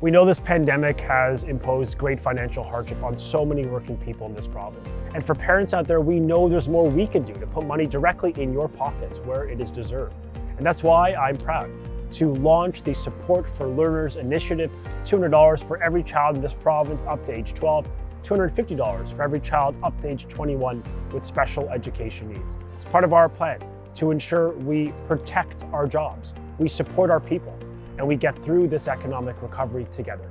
We know this pandemic has imposed great financial hardship on so many working people in this province. And for parents out there, we know there's more we can do to put money directly in your pockets where it is deserved. And that's why I'm proud to launch the Support for Learners Initiative, $200 for every child in this province up to age 12, $250 for every child up to age 21 with special education needs. It's part of our plan to ensure we protect our jobs, we support our people, and we get through this economic recovery together.